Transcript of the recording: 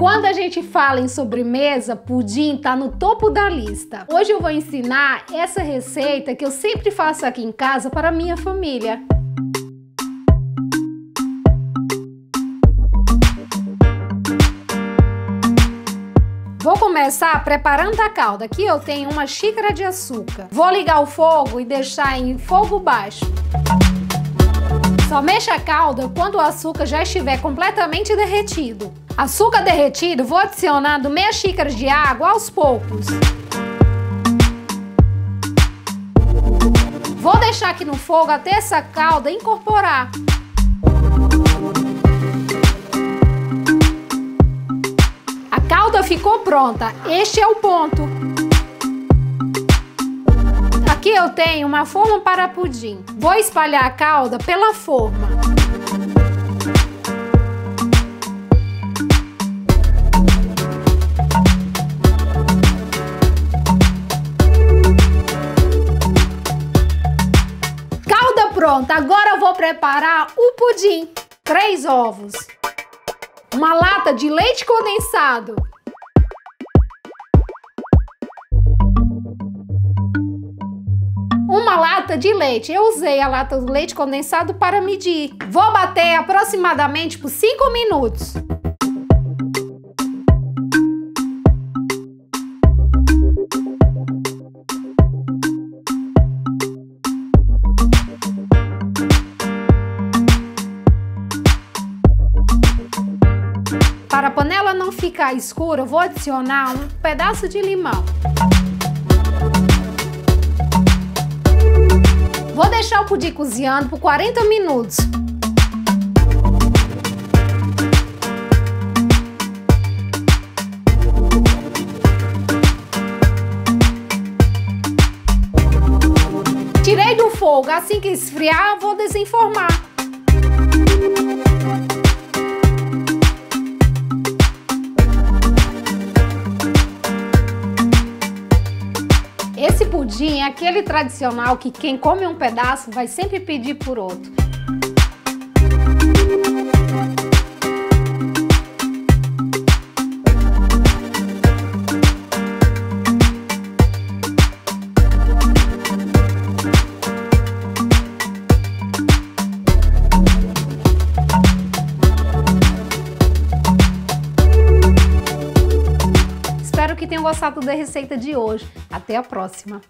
Quando a gente fala em sobremesa, pudim tá no topo da lista. Hoje eu vou ensinar essa receita que eu sempre faço aqui em casa para minha família. Vou começar preparando a calda. Aqui eu tenho uma xícara de açúcar. Vou ligar o fogo e deixar em fogo baixo. Só mexa a calda quando o açúcar já estiver completamente derretido. Açúcar derretido, vou adicionando meia xícara de água aos poucos. Vou deixar aqui no fogo até essa calda incorporar. calda ficou pronta. Este é o ponto. Eu tenho uma forma para pudim. Vou espalhar a calda pela forma. Calda pronta. Agora eu vou preparar o pudim. Três ovos uma lata de leite condensado. Lata de leite. Eu usei a lata de leite condensado para medir. Vou bater aproximadamente por 5 minutos. Para a panela não ficar escura, vou adicionar um pedaço de limão. Deixar o pudim cozinhando por 40 minutos. Tirei do fogo, assim que esfriar, vou desenformar. Pudim é aquele tradicional que quem come um pedaço vai sempre pedir por outro. Espero que tenham gostado da receita de hoje. Até a próxima!